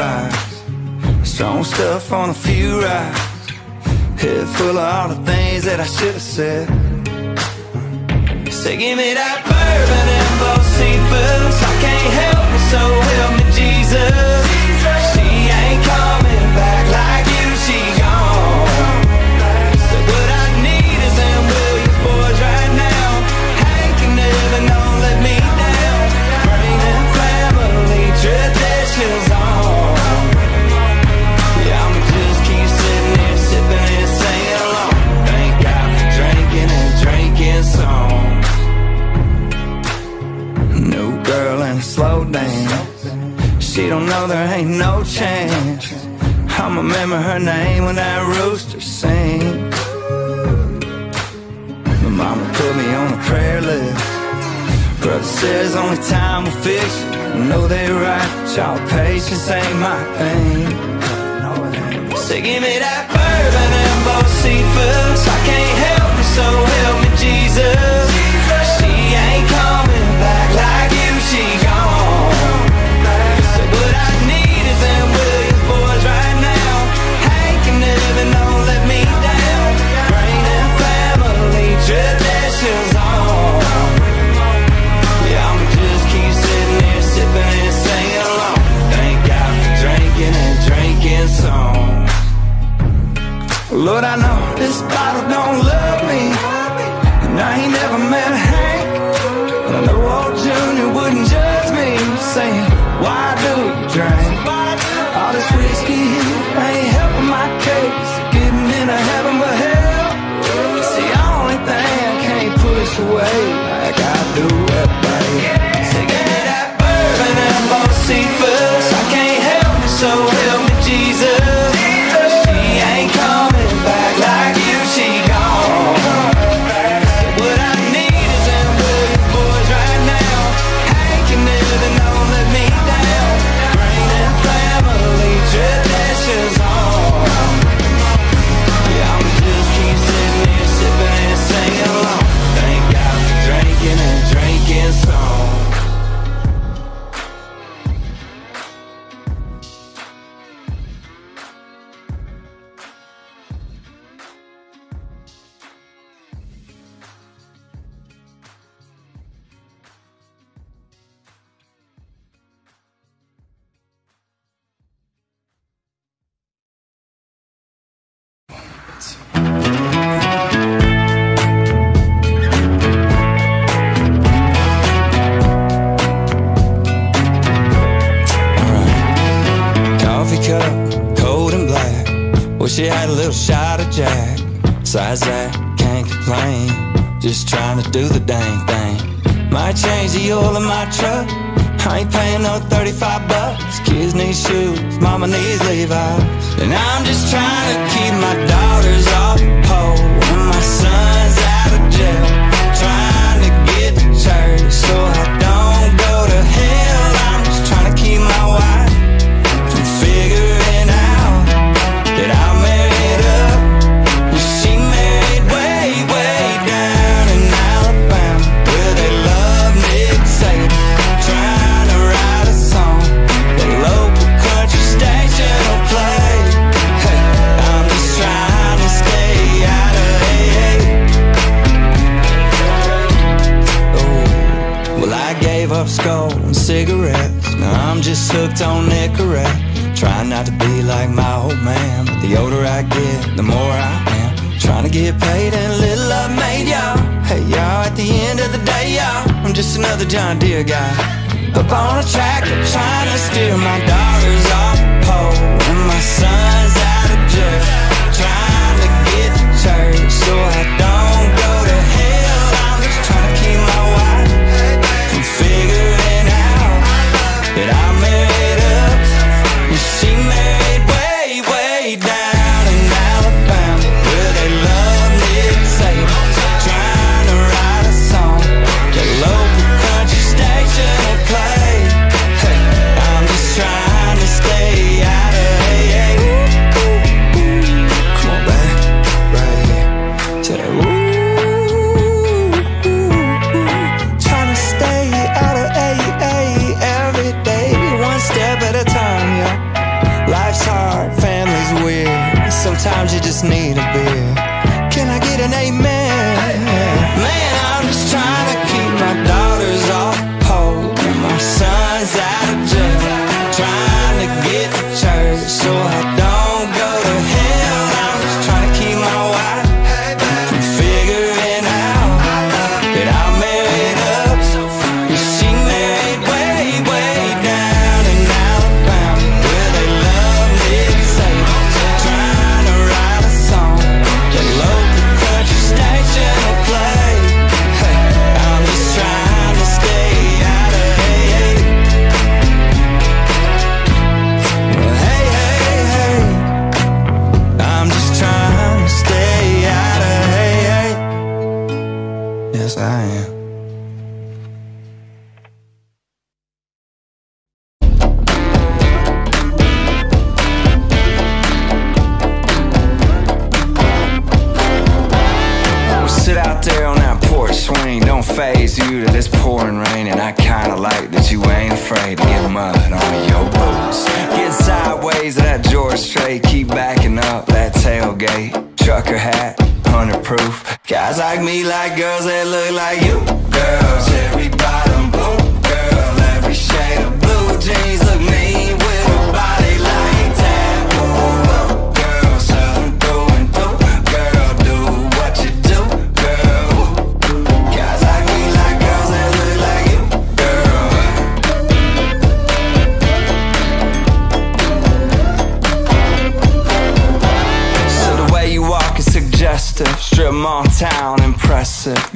buys. Strong stuff on a few rides. Head full of all the things that I should have said. Say, give me that bourbon and blow sea I can't help it, so help me, Jesus. She don't know there ain't no chance. I'ma remember her name when that rooster sings. My mama put me on a prayer list. Brother says only time will fix it. I know they right, y'all patience ain't my thing. Say, so give me that bourbon and both seafoods. I can't help it, so help me, Jesus. ahora no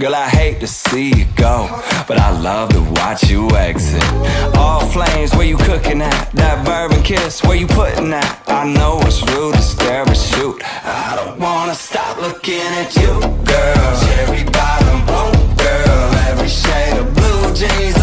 Girl, I hate to see you go, but I love to watch you exit. All flames, where you cooking at? That bourbon kiss, where you putting that? I know it's rude to stare but shoot. I don't wanna stop looking at you, girl. Cherry bottom blue, girl. Every shade of blue jeans.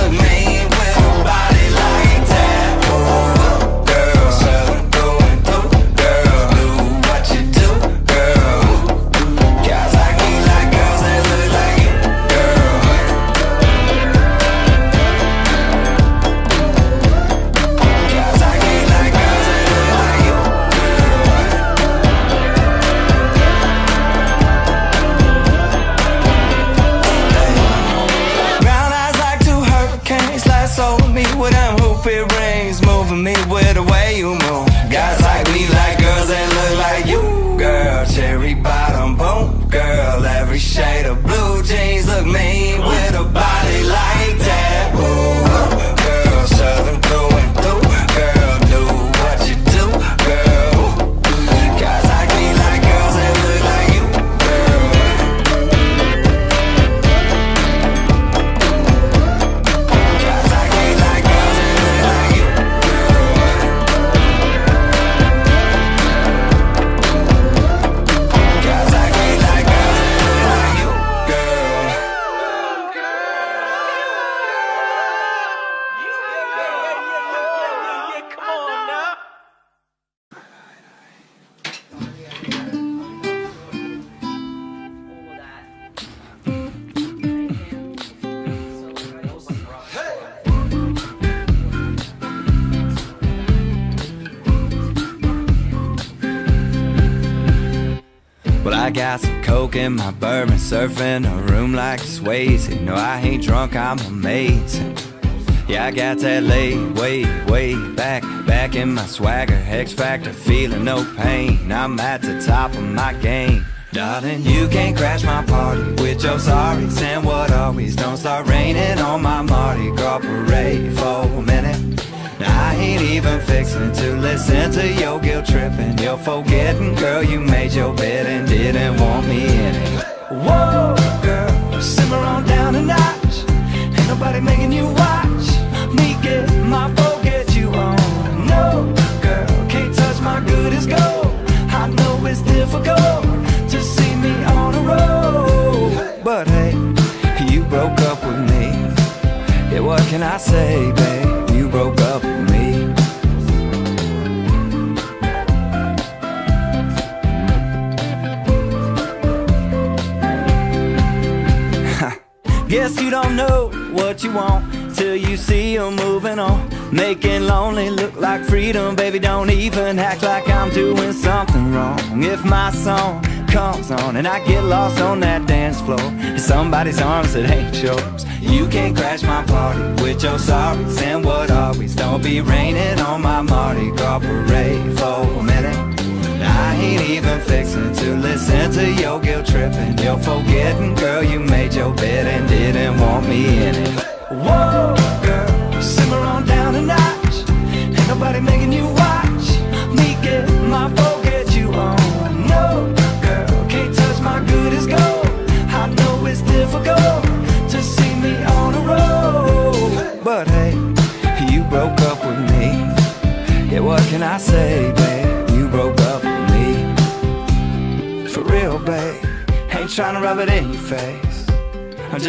smoking my bourbon, surfing a room like Swayze. No, I ain't drunk, I'm amazing. Yeah, I got that late, way, way back, back in my swagger. X Factor, feeling no pain. I'm at the top of my game. Darling, you can't crash my party with your sorries and what always don't start raining on my Mardi Gras parade for a minute. Now I ain't even fixing to listen to your guilt tripping. You're forgetting, girl, you made Don't be raining on my Mardi Gras parade for a minute. I ain't even fixing to listen to your guilt tripping. You're forgetting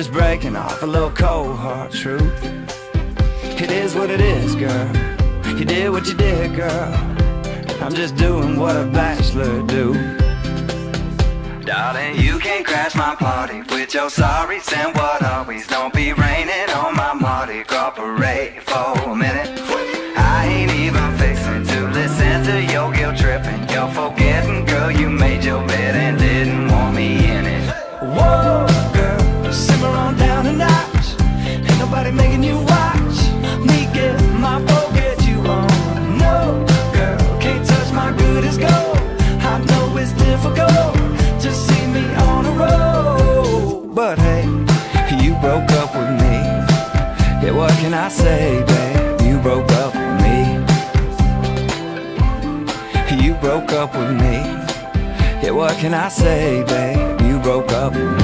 just breaking off a little cold heart truth. It is what it is, girl. You did what you did, girl. I'm just doing what a bachelor do. Darling, you can't crash my party with your sorries and what always. Don't be raining on my Mardi Gras parade. broke up with me. Yeah, what can I say, babe? You broke up with me.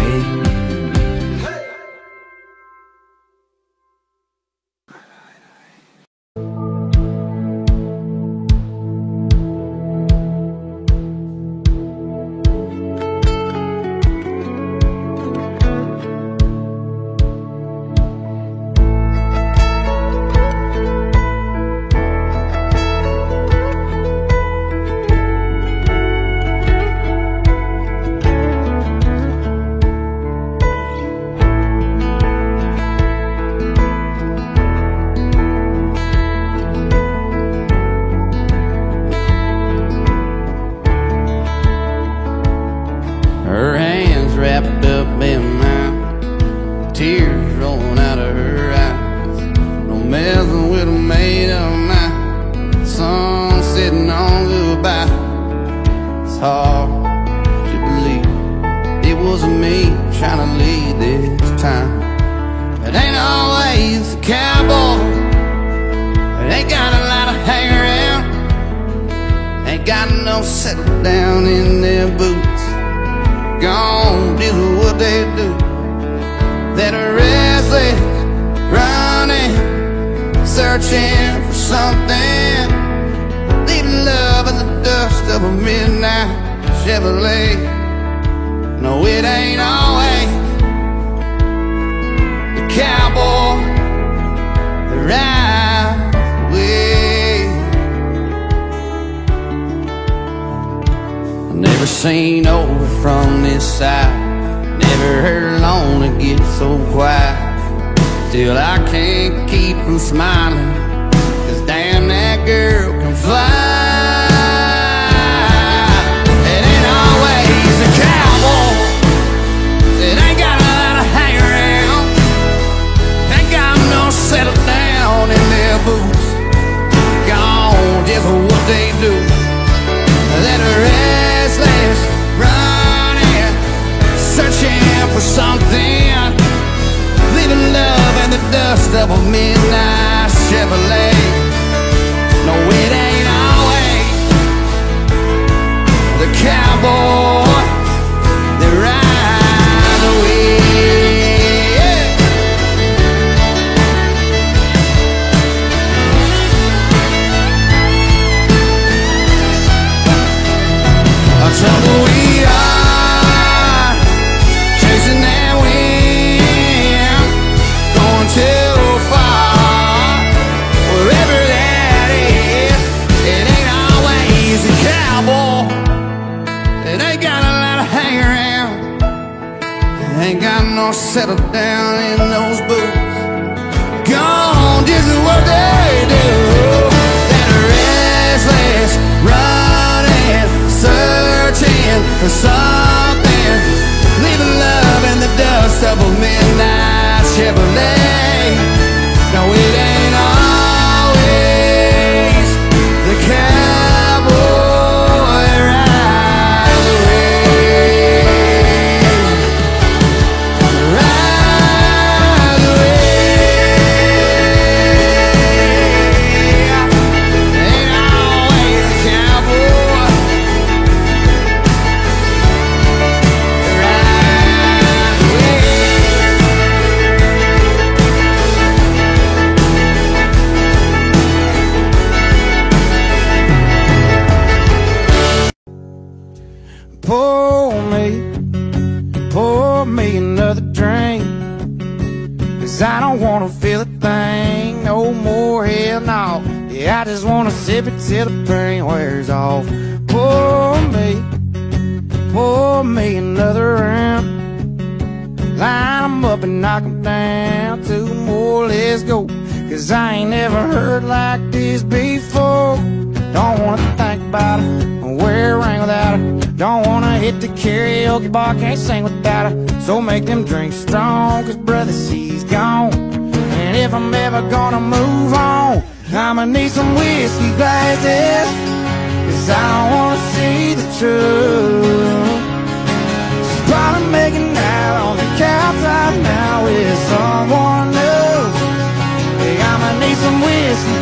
é momento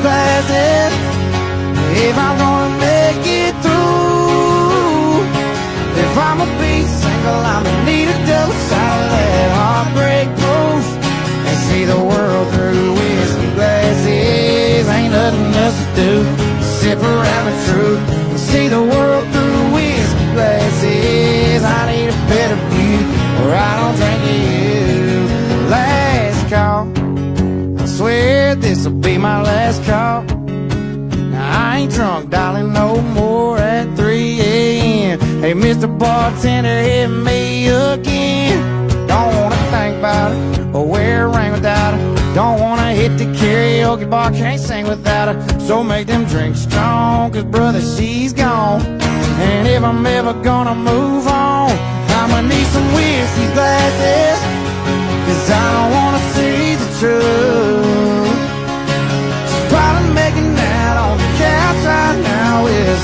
glasses. If I'm gonna make it through. If I'ma be single, I'ma need a dose of that heartbreak proof. And see the world through whiskey glasses. Ain't nothing else to do. Sip around the truth. And see the world through whiskey glasses. I need a better view, or I don't my last call. Now, I ain't drunk, darling, no more at 3 a.m. Hey, Mr. Bartender, hit me again. Don't wanna think about it, or wear a ring without it. Don't wanna hit the karaoke bar, can't sing without her. So make them drinks strong, cause brother, she's gone. And if I'm ever gonna move on, I'ma need some whiskey glasses. Cause I don't wanna see the truth.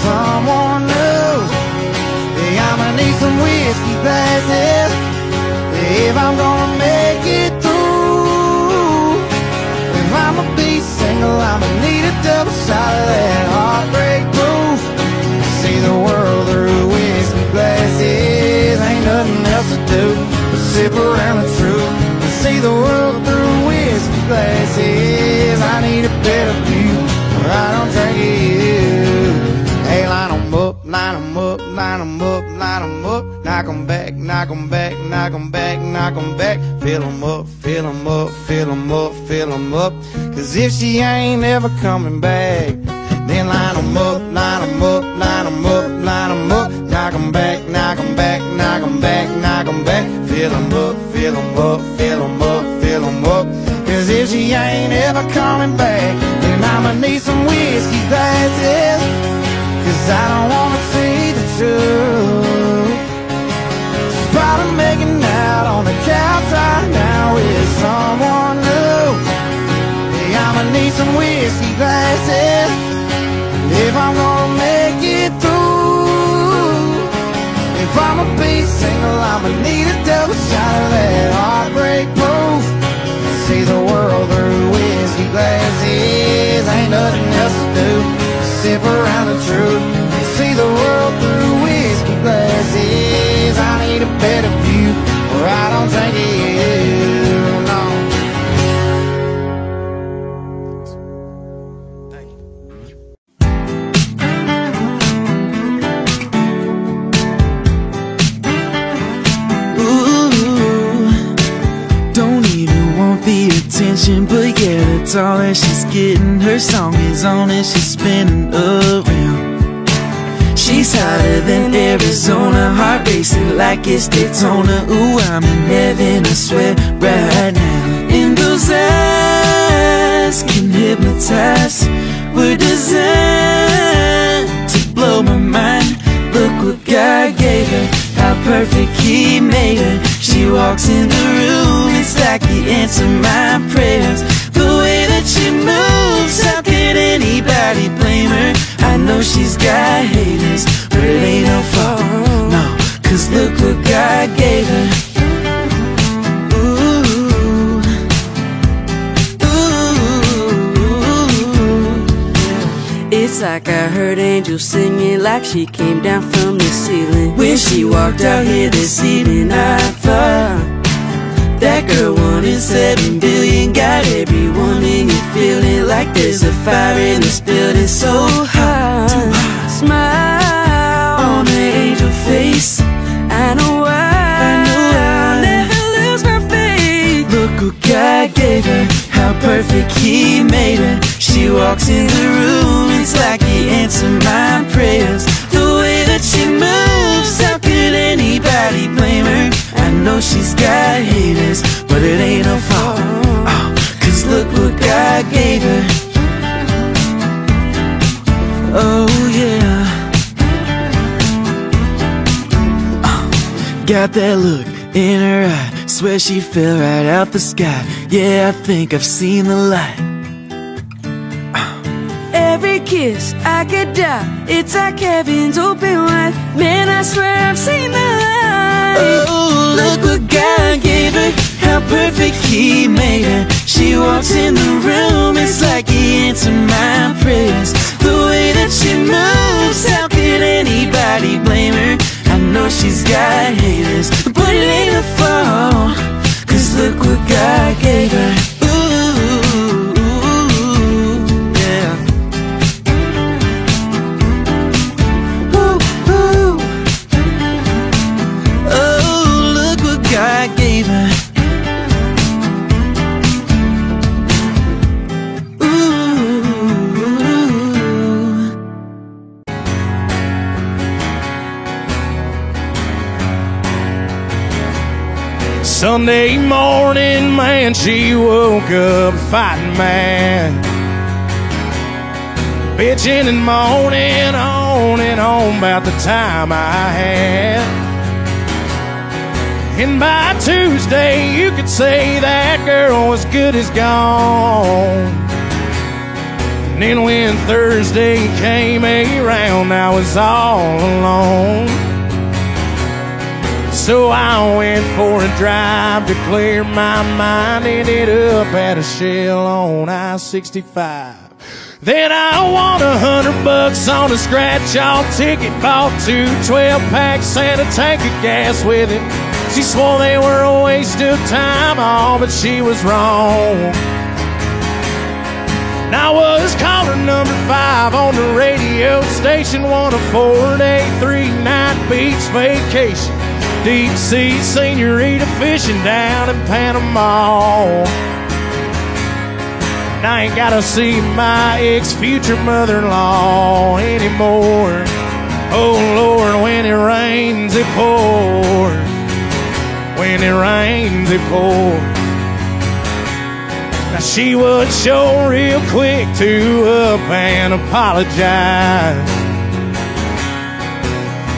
Someone new. Hey, I'ma need some whiskey glasses if I'm gonna make it through. If I'ma be single, I'ma need a double shot of that heartbreak proof. See the world through whiskey glasses. Ain't nothing else to do but sip around the truth. And see the world Knock 'em back, knock 'em back, knock 'em back, knock 'em back. Fill 'em up, fill 'em up, fill 'em up, fill 'em up. Cause if she ain't ever coming back, then line 'em up, line 'em up, line 'em up, line 'em up. Knock 'em back, knock 'em back, knock 'em back, knock 'em back. Fill 'em up, fill 'em up, fill 'em up, fill 'em up. Cause if she ain't ever coming back, then I'ma need some whiskey glasses. Cause I don't wanna see the truth. Making out on the couch right now with someone new. Hey, I'ma need some whiskey glasses if I'm gonna make it through. If I'ma be single, I'ma need a Racing like it's Daytona. Ooh, I'm in heaven, I swear, right now. In those eyes can hypnotize. We're designed to blow my mind. Look what God gave her, how perfect He made her. She walks in the room, it's like He answered my prayers. The way that she moves, how could anybody blame her? I know she's got haters, but it ain't no. God gave her. Ooh, ooh. It's like I heard angels singing like she came down from the ceiling. When she walked out here this evening, I thought that girl in seven billion got everyone in you feeling like there's a fire in this building so hot. Smile how perfect He made her. She walks in the room, it's like He answered my prayers. The way that she moves, how could anybody blame her? I know she's got haters, but it ain't her fault. Oh, Cause look what God gave her. Oh yeah. Uh, got that look in her eye. Swear she fell right out the sky. Yeah, I think I've seen the light. Uh. Every kiss I could die. It's like heaven's open wide. Man, I swear I've seen the light. Oh, look what God gave her. How perfect He made her. She walks in the room, it's like He answered my prayers. The way that she moves, how could anybody blame her? Know she's got haters, but it ain't her fault. Cause look what God gave her. Sunday morning, man, she woke up fighting man. Bitching and moaning on and on about the time I had. And by Tuesday, you could say that girl was good as gone. And then when Thursday came around, I was all alone. So I went for a drive to clear my mind. Ended up at a shell on I-65. Then I won a hundred bucks on a scratch-off ticket. Bought two 12-packs and a tank of gas with it. She swore they were a waste of time, oh, but she was wrong. And I was caller number five on the radio station, won a four-day, three-night beach vacation. Deep sea senorita fishing down in Panama. And I ain't gotta see my ex future mother in law anymore. Oh Lord, when it rains, it pours. When it rains, it pours. Now she would show real quick to up and apologize.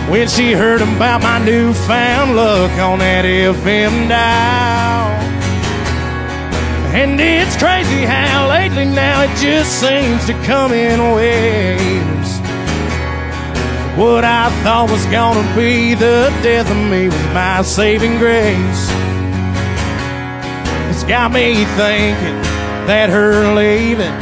When she heard about my newfound luck on that FM dial. And it's crazy how lately now it just seems to come in waves. What I thought was gonna be the death of me was my saving grace. It's got me thinking that her leaving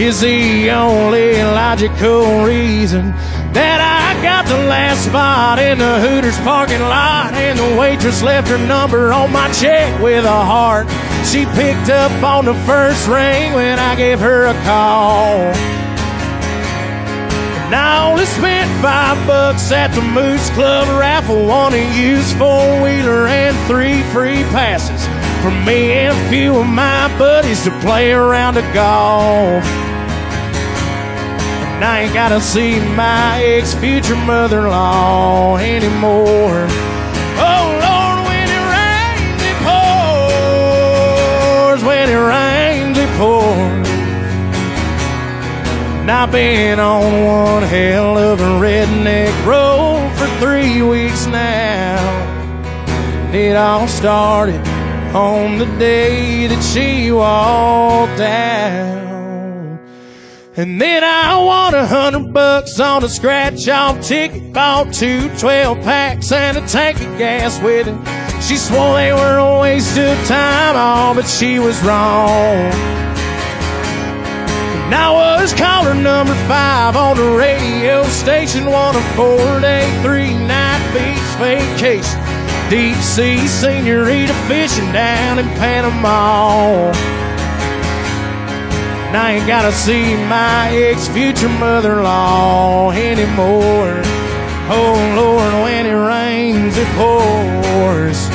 is the only logical reason that I got the last spot in the Hooters parking lot. And the waitress left her number on my check with a heart. She picked up on the first ring when I gave her a call. And I only spent five bucks at the Moose Club raffle. Won a used four wheeler and three free passes for me and a few of my buddies to play around the golf. And I ain't gotta see my ex future mother in law anymore. Oh Lord, when it rains, it pours. When it rains, it pours. And I've been on one hell of a redneck road for three weeks now. It all started on the day that she walked out. And then I won a hundred bucks on a scratch off ticket. Bought two 12 packs and a tank of gas with it. She swore they were a waste of time, oh, but she was wrong. And I was caller number five on the radio station. Won a four day, three night beach vacation. Deep sea senorita fishing down in Panama. And I ain't gotta see my ex future mother in law anymore. Oh Lord, when it rains, it pours.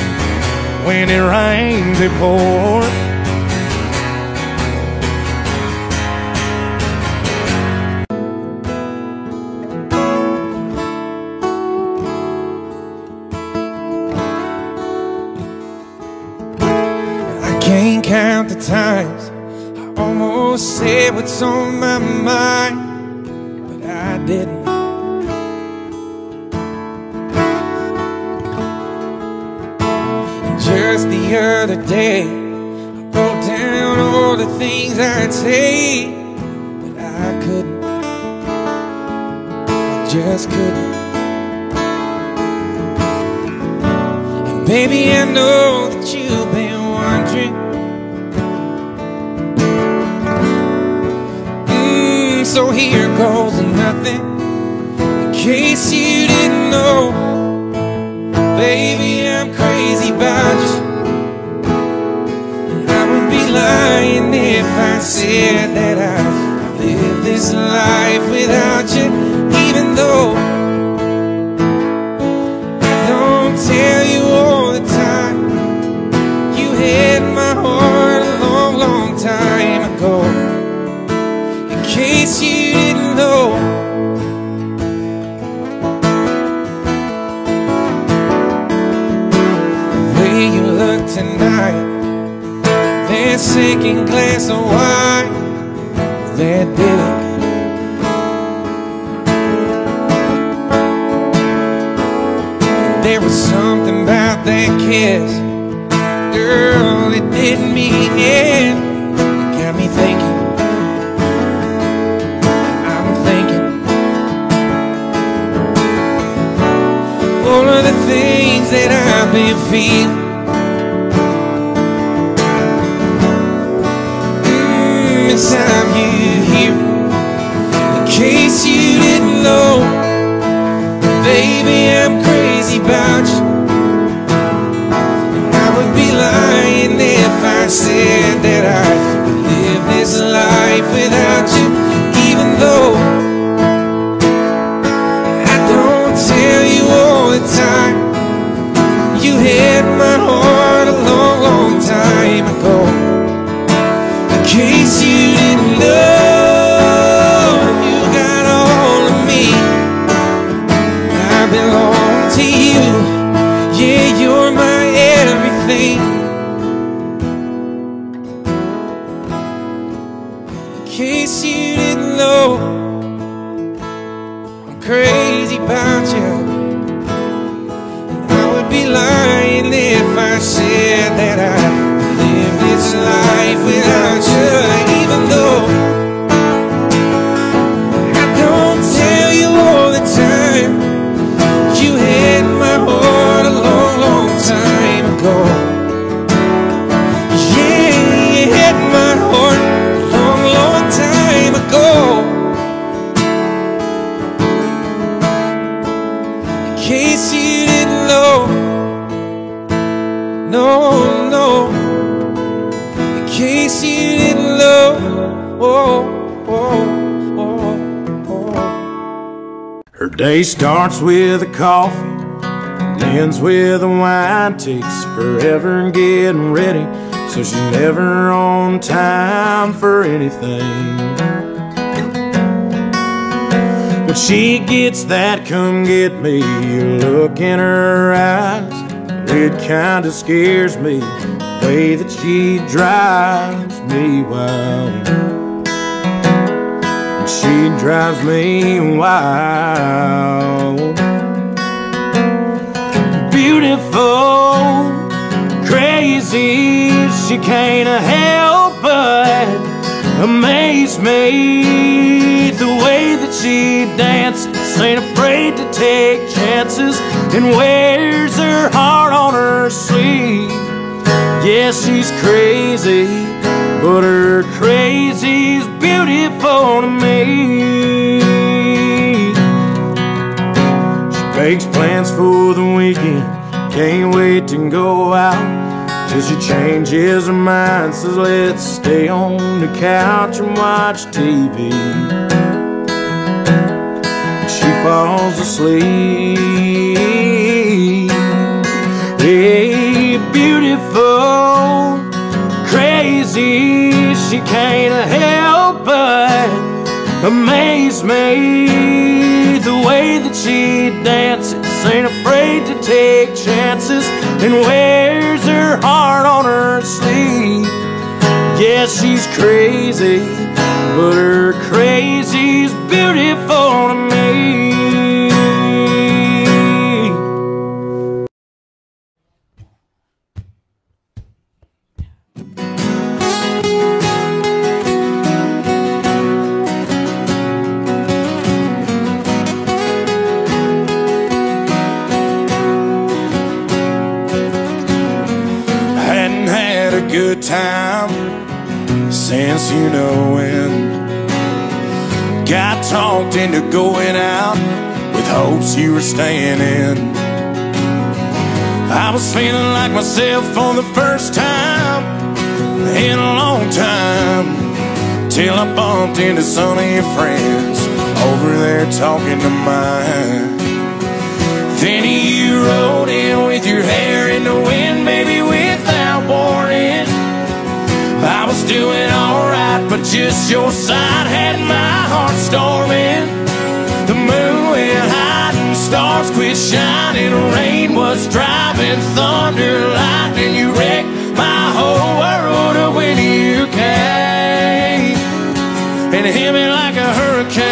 When it rains, it pours. I can't count the times said what's on my mind, but I didn't. Just the other day, I wrote down all the things I'd say, but I couldn't. I just couldn't. And baby, I know that you've so here goes nothing. In case you didn't know. Baby, I'm crazy about you. And I would be lying if I said that I live this life without you, even though I don't tell you all the time. You had my heart a long, long time Second glass of wine. That dick There was something about that kiss Girl, it didn't mean it. It got me thinking. I'm thinking. All of the things that I've been feeling Mm, inside you here In case you didn't know. Baby, I'm crazy about you. I would be lying if I said that I could live this life without you Even though I don't tell you all the time. You had my heart a long, long time ago said that I live this life without you, day starts with a coffee, ends with a wine. Takes forever in getting ready, so she's never on time for anything. When she gets that come get me look in her eyes, it kinda scares me the way that she drives me wild. She drives me wild. Beautiful, crazy, she can't help but amaze me. The way that she dances ain't afraid to take chances and wears her heart on her sleeve. Yeah she's crazy but her crazy's beautiful to me she makes plans for the weekend can't wait to go out Till she changes her mind, says let's stay on the couch and watch TV. She falls asleep. Hey, beautiful, she can't help but amaze me. The way that she dances, ain't afraid to take chances, and wears her heart on her sleeve. Yeah, she's crazy, but her crazy's beautiful myself for the first time in a long time. Till I bumped into some of your friends over there talking to mine. Then you rode in with your hair in the wind, baby, without warning. I was doing alright, but just your side had my heart storming. The moon went high and stars quit shining. Rain was driving, thunder, lightning. You wrecked my whole world when you came and hit me like a hurricane.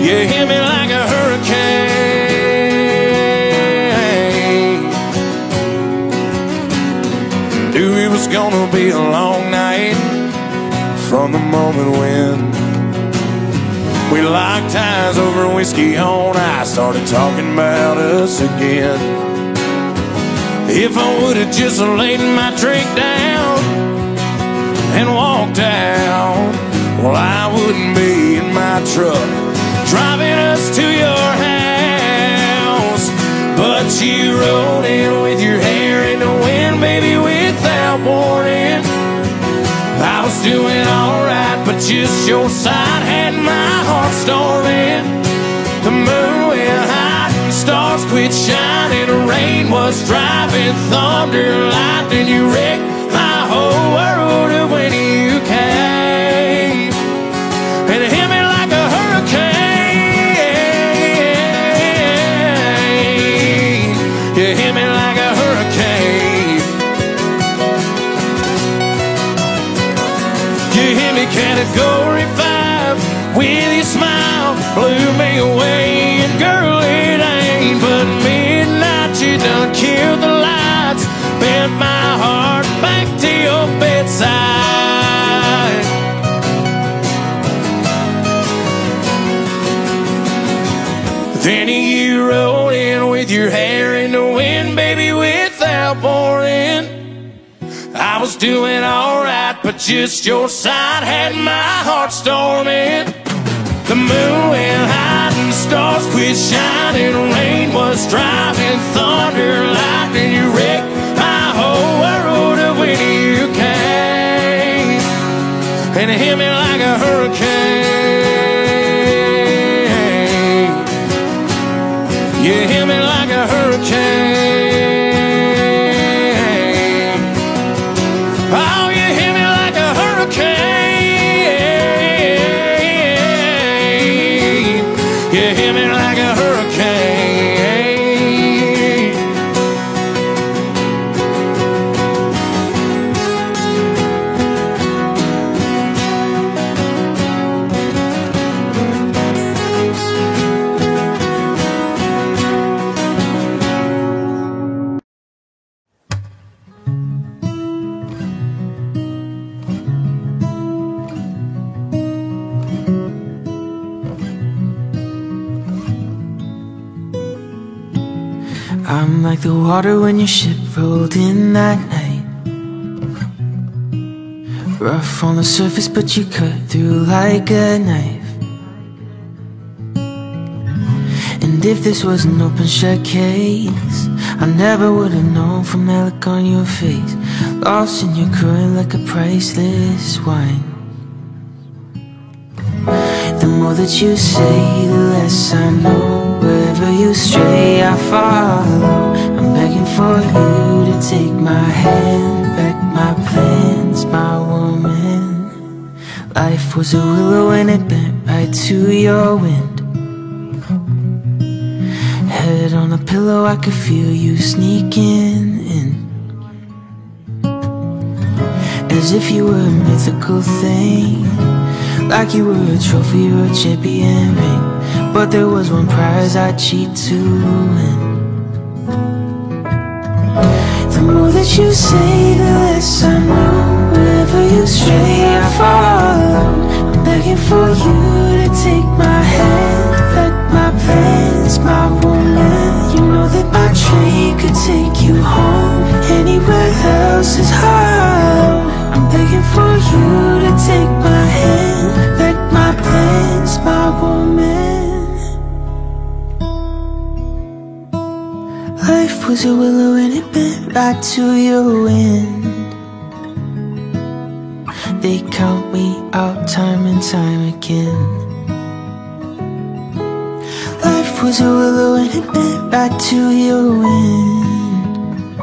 You hit me like a hurricane. Knew it was gonna be a long night from the moment when we locked eyes over whiskey on ice, started talking about us again. If I would have just laid my drink down and walked out, well, I wouldn't be in my truck driving us to your house. But you rode in with your hair in the wind, baby, without warning. I was doing alright, but just your side had my heart storming. The moon went high, stars quit shining. Rain was driving, thunder, lightning. You wrecked my whole world when you came and hit me like a hurricane. You hit me like a category five with your smile, blew me away. And girl, it ain't but midnight. You done killed the lights, bent my heart back to your bedside. Then you rode in with your hair in the wind, baby, without warning. I was doing alright, but just your side had my heart storming. The moon went high and stars quit shining. Rain was driving, thunder, lightning. You wrecked my whole world when you came and it hit me like a hurricane. The water when your ship rolled in that night. Rough on the surface, but you cut through like a knife. And if this was an open shut case, I never would have known from that look on your face. Lost in your current like a priceless wine. The more that you say, the less I know. Wherever you stray, I follow. For you to take my hand, back my plans, my woman. Life was a willow and it bent right to your wind. Head on a pillow, I could feel you sneaking in. As if you were a mythical thing Like you were a trophy or a champion ring But there was one prize I'd cheat to win that you say, the less I know Wherever you stray, I follow I'm begging for you to take my hand Let my plans, my woman. You know that my train could take you home. Anywhere else is hollow I'm begging for you to take my hand Let my plans, my woman Life was a willow and it bent right to your wind They count me out time and time again. Life was a willow and it bent right to your wind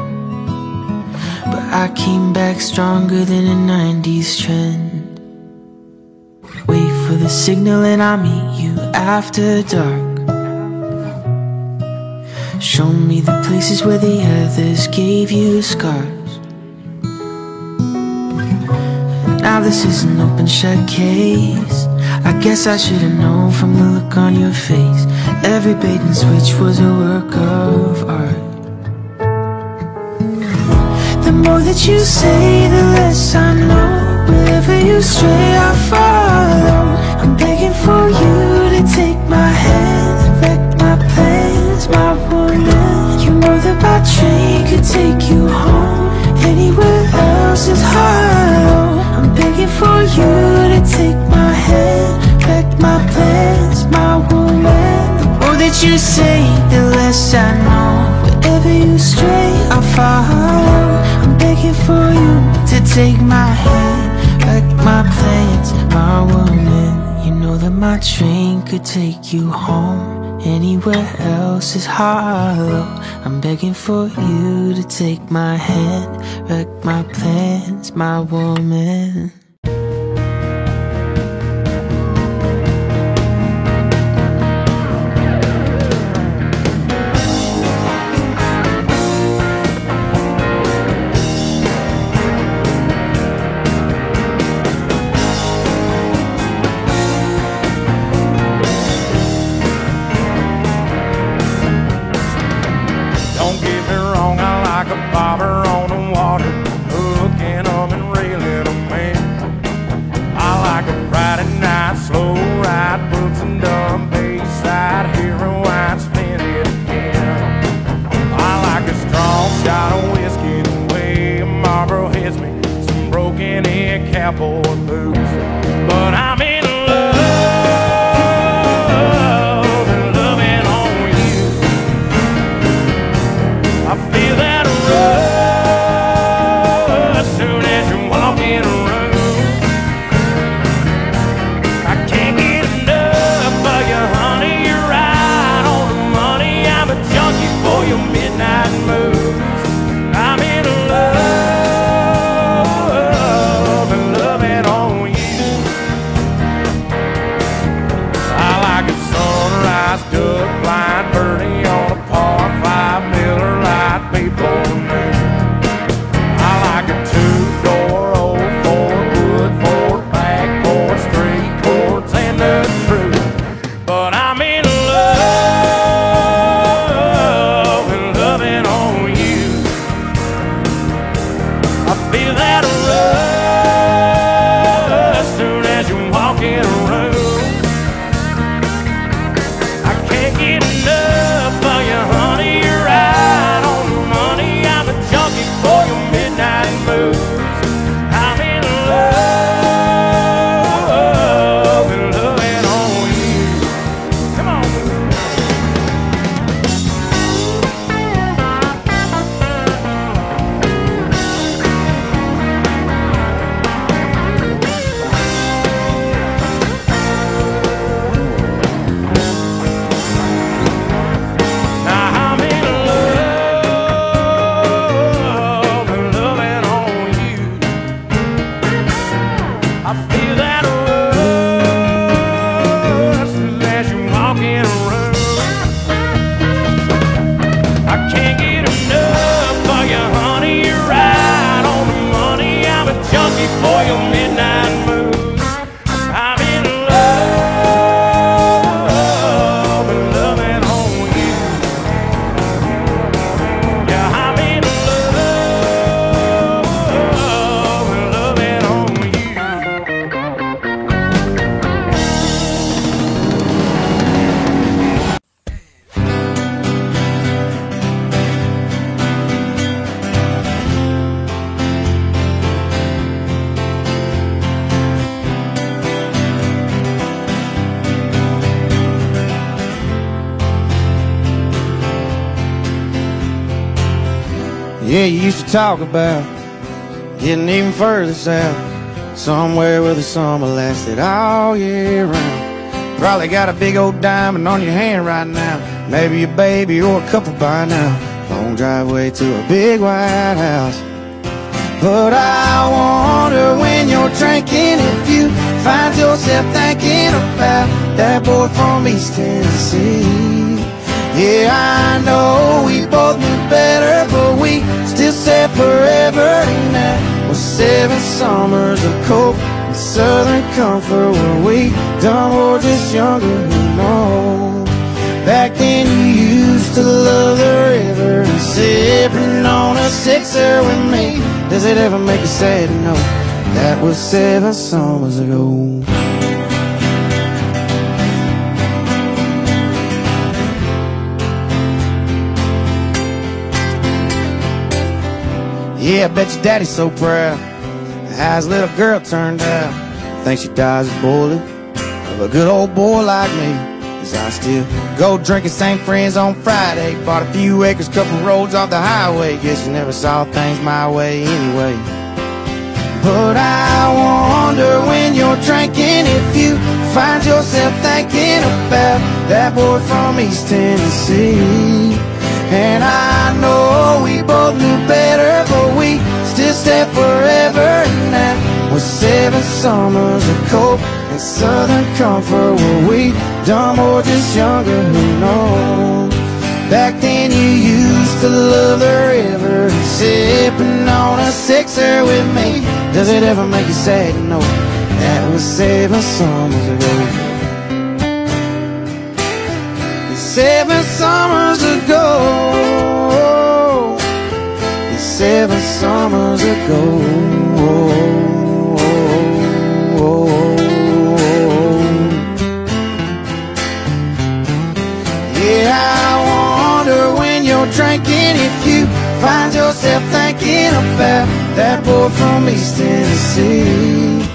But I came back stronger than a 90s trend. Wait for the signal and I'll meet you after dark Show me the places where the others gave you scars. Now this is an open shut case. I guess I should've known from the look on your face. Every bait and switch was a work of art. The more that you say, the less I know. Wherever you stray, I follow. I'm begging for you to take train could take you home. Anywhere else is hollow I'm begging for you to take my hand Wreck my plans, my woman. The more that you say, the less I know. Wherever you stray, I follow I'm begging for you to take my hand Wreck my plans, my woman. You know that my train could take you home Anywhere else is hollow. I'm begging for you to take my hand Wreck my plans, my woman talk about getting even further south, somewhere where the summer lasted all year round. Probably got a big old diamond on your hand right now, maybe a baby or a couple by now. Long driveway to a big white house. But I wonder when you're drinking if you find yourself thinking about that boy from East Tennessee. Yeah, I know we both knew better, but we still said forever. And that was seven summers of cold and southern comfort when we dumb or just younger, who knows? Back then you used to love the river and sipping on a sixer with me. Does it ever make you sad to know that was seven summers ago? Yeah, I bet your daddy's so proud how his little girl turned out. Thinks she dies of bullet of a good old boy like me. Cause I still go drinking same friends on Friday. Bought a few acres, couple roads off the highway. Guess you never saw things my way anyway. But I wonder when you're drinking if you find yourself thinking about that boy from East Tennessee. And I know we both knew better, but we still said forever. And that was seven summers of cold and southern comfort. Were we dumb or just younger? Who knows? Back then you used to love the river, sipping on a sixer with me. Does it ever make you sad No, that was seven summers ago? Seven summers ago Seven summers ago Yeah, I wonder when you're drinking if you find yourself thinking about that boy from East Tennessee.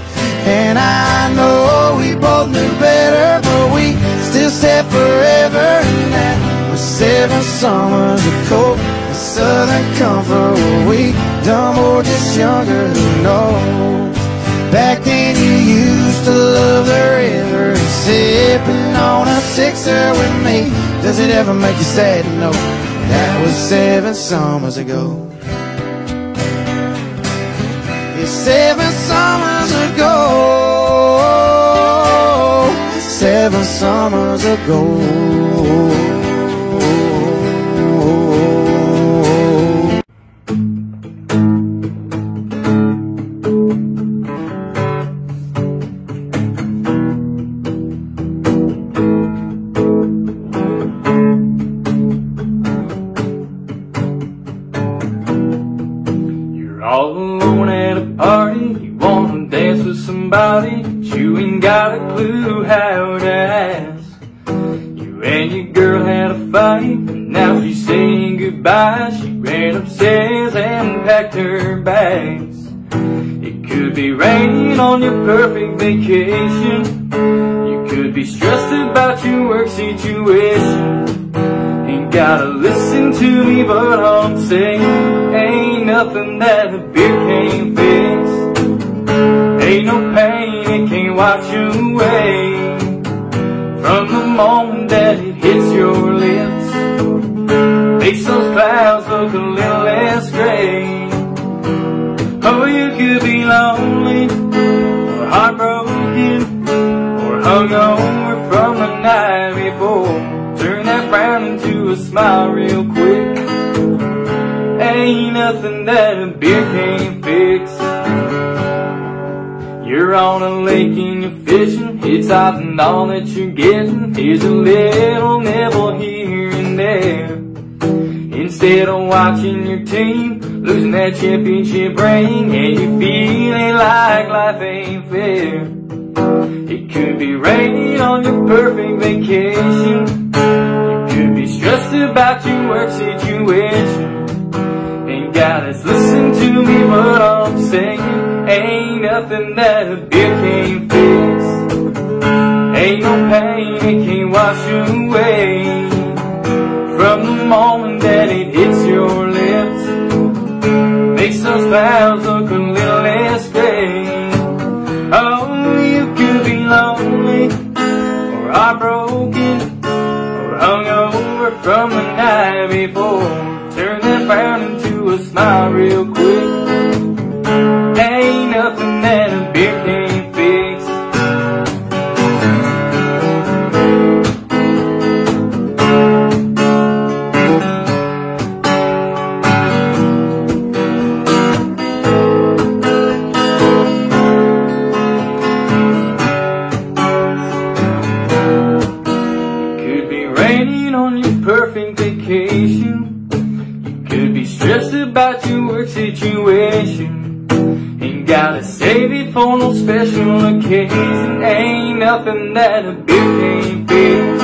And I know we both knew better, but we still said forever. And that was seven summers of cold and southern comfort. Were we dumb or just younger? Who knows? Back then you used to love the river, sipping on a sixer with me. Does it ever make you sad to know that was seven summers ago? It's seven summers ago. Seven summers ago. On your perfect vacation. You could be stressed about your work situation. Ain't gotta listen to me, but I'm saying ain't nothing that a beer can't fix. Ain't no pain it can't wash away from the moment that it hits your lips. Makes those clouds look a little less gray. Oh, you could be lonely heartbroken or hungover from the night before. Turn that frown into a smile real quick. Ain't nothing that a beer can't fix. You're on a lake and you're fishing. It's hot and all that you're getting. Here's a little nibble here and there. Instead of watching your team losing that championship ring, and you're feeling like life ain't fair. It could be raining on your perfect vacation. You could be stressed about your work situation. Ain't gotta listen to me, but I'm saying ain't nothing that a beer can't fix. Ain't no pain it can't wash away from the moment that it hits your lips. makes those clouds look a little less gray. Oh, you could be lonely or heartbroken or hungover from the night before. Turn that frown into a smile real quick. Situation. Ain't gotta save it for no special occasion. Ain't nothing that a beer can't fix.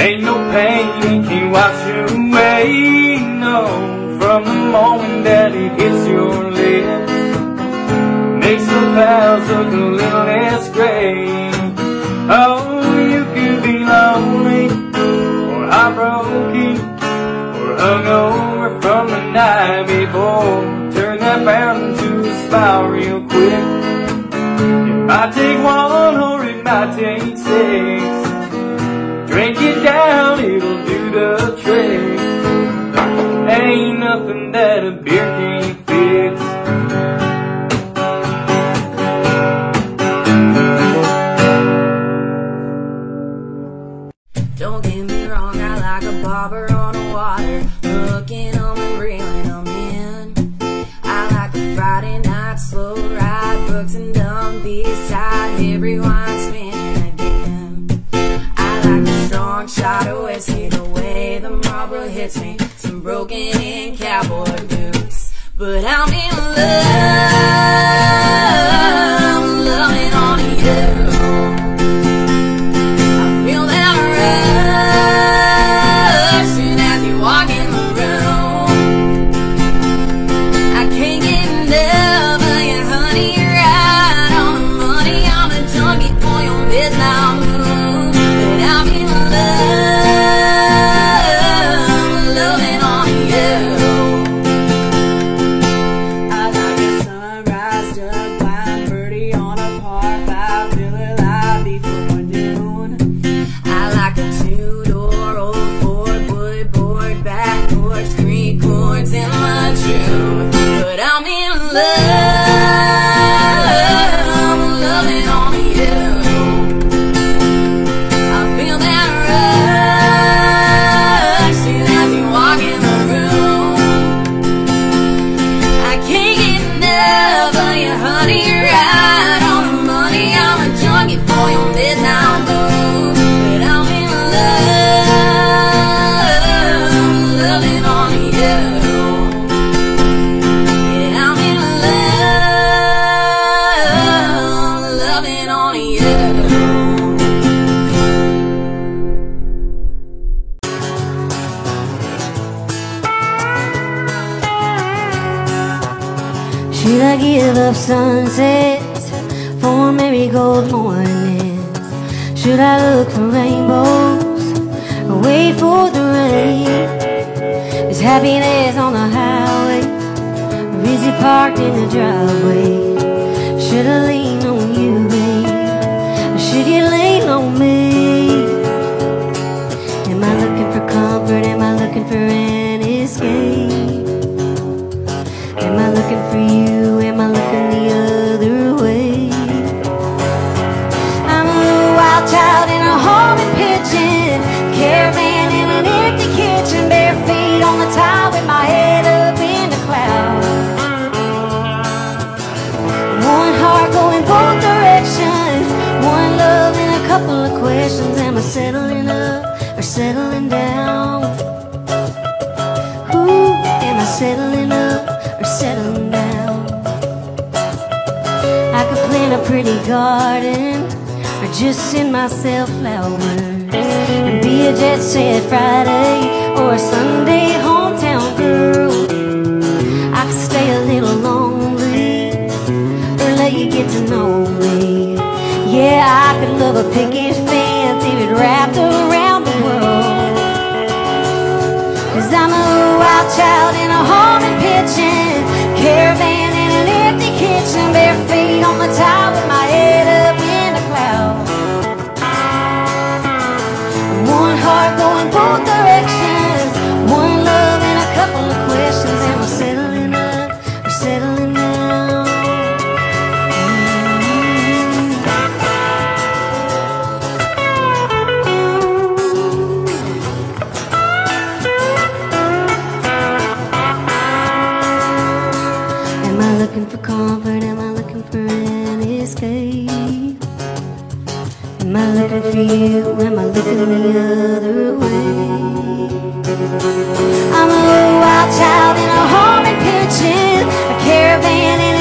Ain't no pain it can wash away. No, from the moment that it hits your lips, makes the clouds look a little less gray. Oh, you could be lonely or heartbroken or hungover from the night before. Turn that frown into a smile real quick. It might take one or it might take six. Drink it down, it'll do the trick. Ain't nothing that a beer can't shot of whiskey, the way the Marlboro hits me, some broken in cowboy boots. But I'm in love, happiness on the highway it parked in the driveway? Should've leaned on pretty garden or just send myself flowers and be a jet set Friday or a Sunday hometown girl. I could stay a little lonely or let you get to know me. Yeah, I could love a picket fence if it wrapped around the world. Cause I'm a wild child in a home and pitching, caravan in an empty kitchen, bare feet on the tile with my head up in the clouds. One heart going both For you? Am I looking the other way? I'm a wild child in a haunted kitchen, a caravan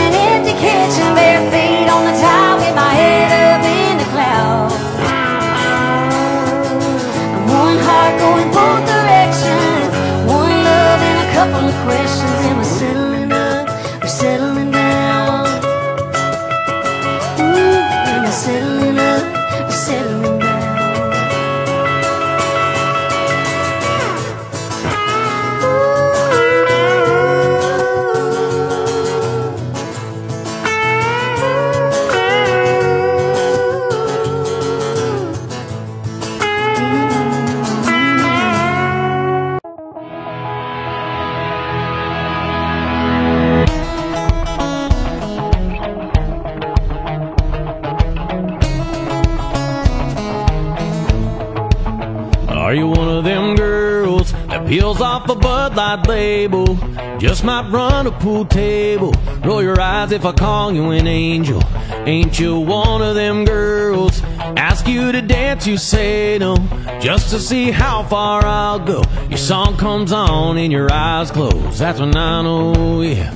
Might run a pool table. Roll your eyes if I call you an angel. Ain't you one of them girls? Ask you to dance, you say no. Just to see how far I'll go. Your song comes on and your eyes close. That's when I know, yeah.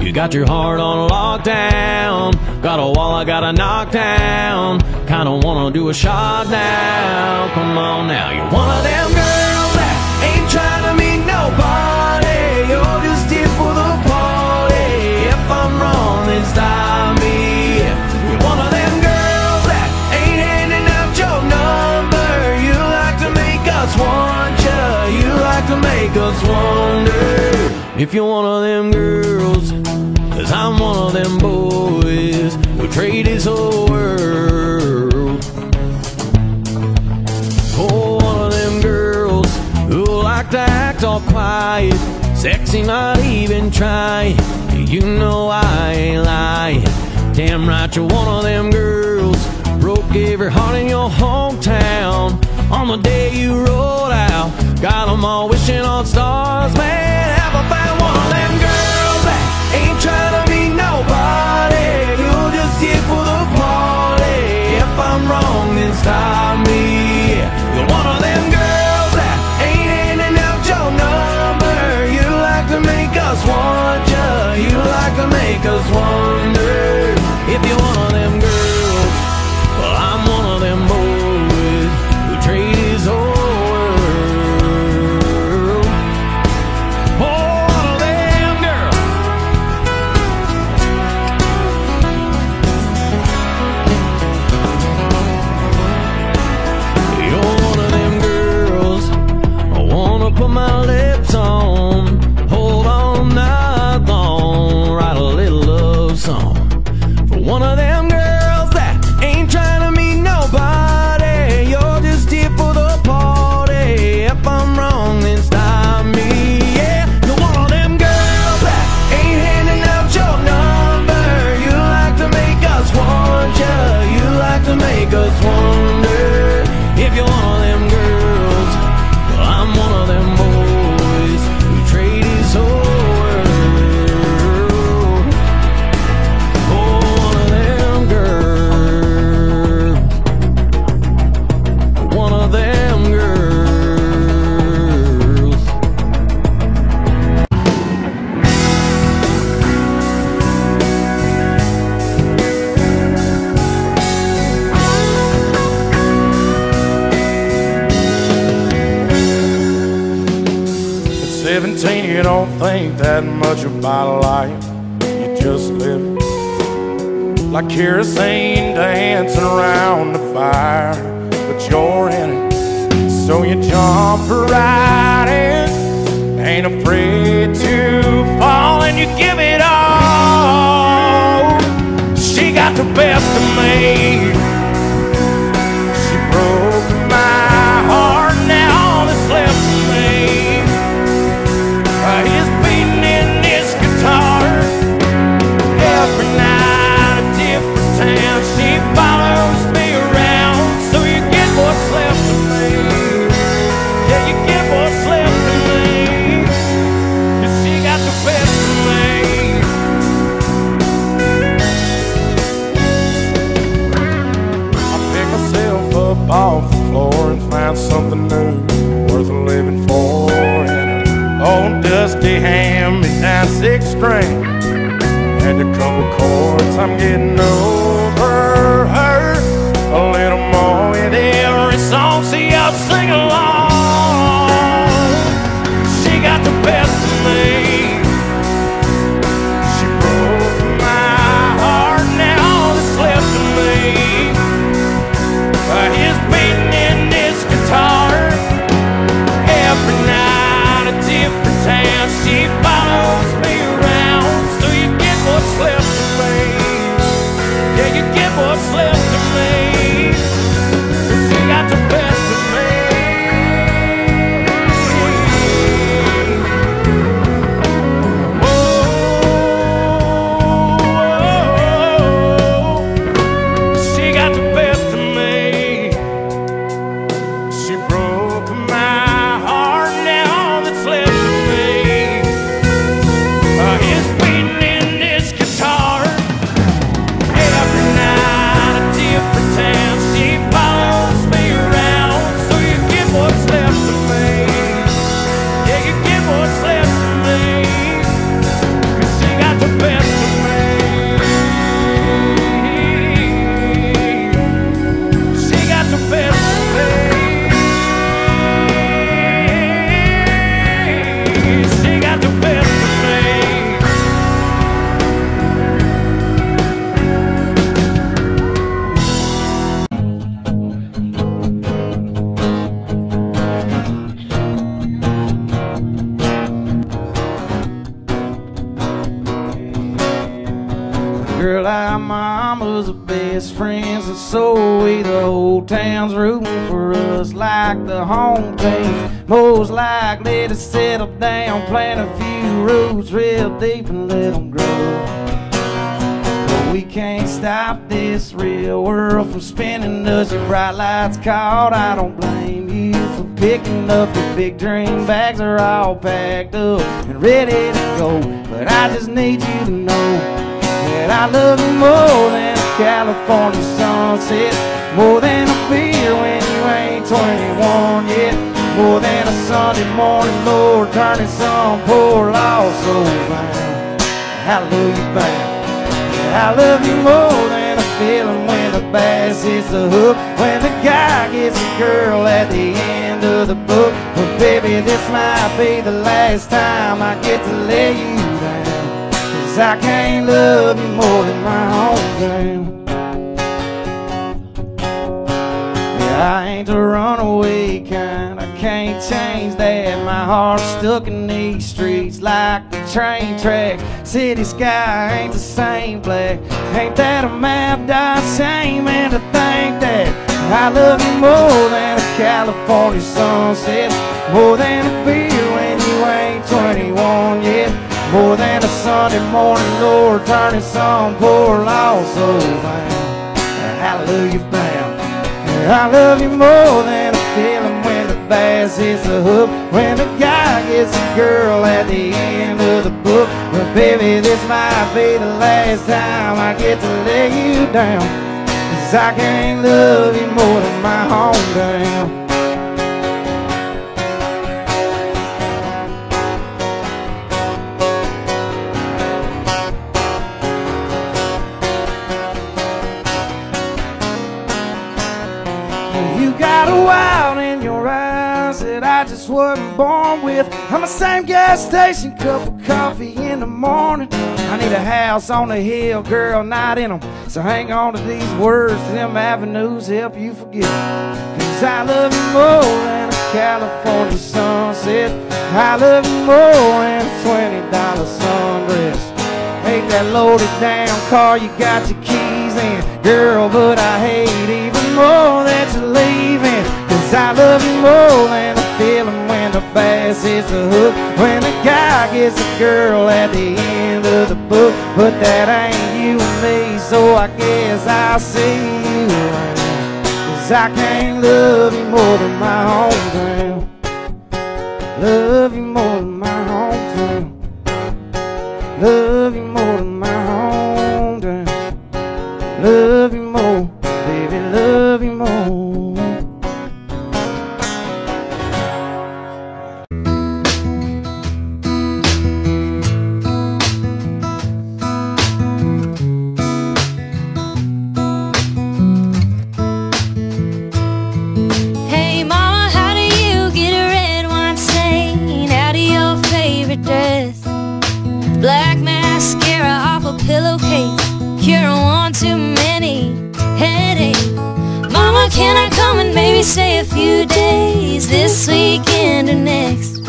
You got your heart on lockdown. Got a wall I gotta knock down. Kinda wanna do a shot now. Come on now, you're one of them girls make us wonder. If you're one of them girls, cause I'm one of them boys who trade his whole world. Oh, one of them girls who like to act all quiet, sexy, not even trying. You know I ain't lying. Damn right, you're one of them girls. Broke every heart in your hometown on the day you rolled out. Got 'em all wishing on stars, man. Have I found one of them girls that ain't trying to be nobody? You're just here for the party. If I'm wrong, then stop me. You're one of them girls that ain't handing out your number. You like to make us ya. You like to make us wonder. Caught, I don't blame you for picking up your big dream bags are all packed up and ready to go. But I just need you to know that I love you more than a California sunset, more than a beer when you ain't 21 yet, more than a Sunday morning Lord turning some poor lost soul bound. Hallelujah bound. I love you more than a feeling when the bass hits the hook. Gets a girl at the end of the book. But baby, this might be the last time I get to lay you down. Cause I can't love you more than my hometown. Yeah, I ain't a runaway kind. I can't change that. My heart's stuck in these streets like the train track. City sky ain't the same black. Ain't that a map dot shame? And to think that I love you more than a California sunset, more than a beer when you ain't 21 yet. More than a Sunday morning Lord turning some poor lost soul bound. Hallelujah bound. I love you more than a feeling when the bass hits the hook. When the guy gets a girl at the end of the book. But baby, this might be the last time I get to lay you down. Cause I can't love you more than my hometown. You got a wild in your eyes that I just wasn't born with. I'm the same gas station, cup of coffee in the morning. I need a house on the hill, girl, not in them. So hang on to these words, them avenues help you forget. Cause I love you more than a California sunset. I love you more than a $20 sundress. Hate that loaded down car you got your keys in. Girl, but I hate even more that you're leaving. Cause I love you more than a feeling when the bass is the hook. When the guy gets a girl at the end of the book. But that ain't you and me, so I guess I'll see you around. Cause I can't love you more than my hometown. Love you more than my hometown. Love you more than can I come and maybe stay a few days this weekend or next?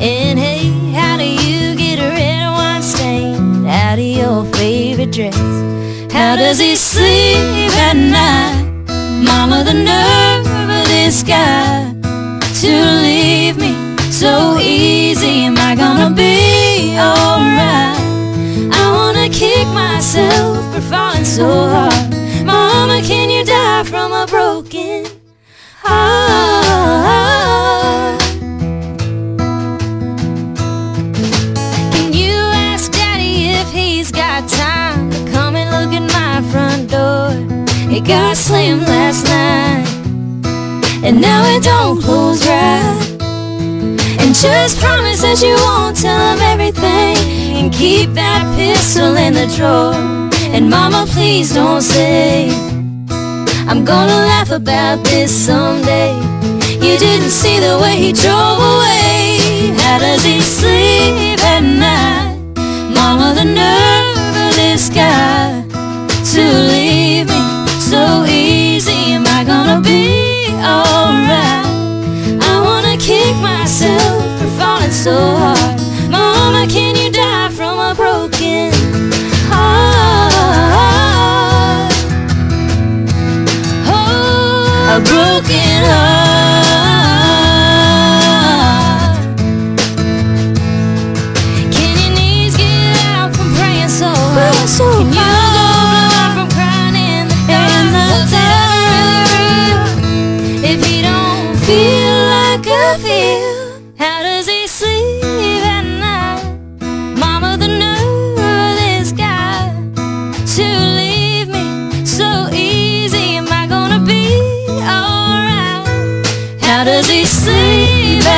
And hey, how do you get a red wine stain out of your favorite dress? How does he sleep at night? Mama, the nerve of this guy to leave me so easy. Am I gonna be alright? I wanna kick myself for falling so hard. Mama, can you die from a broken heart? Can you ask Daddy if he's got time to come and look at my front door? It got slammed last night, and now it don't close right. And just promise that you won't tell him everything, and keep that pistol in the drawer. And Mama, please don't say I'm gonna laugh about this someday. You didn't see the way he drove away. How does he sleep at night? Mama, the nerve of this guy to leave me so easy. Am I gonna be alright? I wanna kick myself for falling so hard.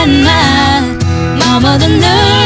Sleep at night? Mama, the nerve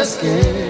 escape.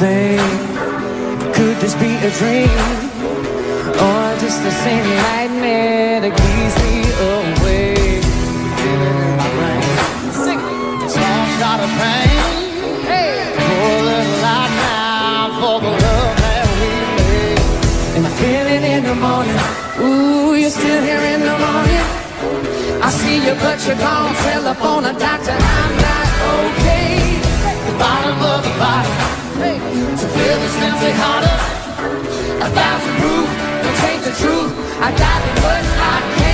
thing Could this be a dream? Or just the same nightmare that keeps me awake? Feeling my brain Sing it! Small shot of pain. Hey! Pour a little out now for the love that we made And I feel it in the morning. Ooh, you're still here in the morning. I see you but you're gone. Telephone a doctor, I'm not okay. The bottom of the bottle. To feel this empty heart harder. A thousand proof, don't change the truth. I got it, but I can't.